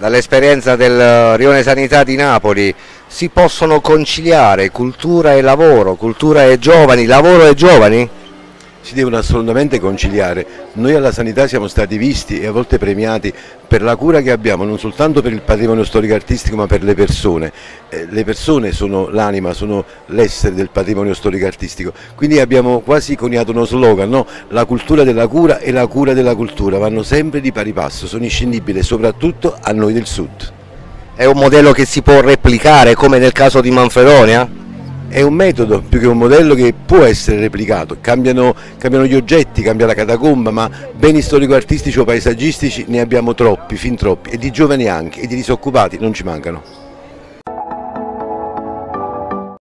Dall'esperienza del Rione Sanità di Napoli si possono conciliare cultura e lavoro, cultura e giovani, lavoro e giovani? Si devono assolutamente conciliare. Noi alla sanità siamo stati visti e a volte premiati per la cura che abbiamo non soltanto per il patrimonio storico artistico ma per le persone. Eh, le persone sono l'anima, sono l'essere del patrimonio storico artistico, quindi abbiamo quasi coniato uno slogan, no? la cultura della cura e la cura della cultura vanno sempre di pari passo, sono inscindibili soprattutto a noi del sud. È un modello che si può replicare come nel caso di Manfredonia? È un metodo più che un modello che può essere replicato, cambiano, cambiano gli oggetti, cambia la catacomba, ma beni storico-artistici o paesaggistici ne abbiamo troppi, fin troppi, e di giovani anche, e di disoccupati non ci mancano.